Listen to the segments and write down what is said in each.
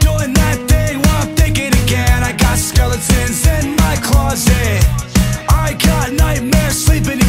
doing that thing while I'm thinking again I got skeletons in my closet. I got nightmares sleeping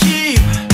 keep